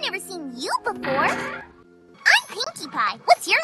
I've never seen you before. I'm Pinkie Pie. What's your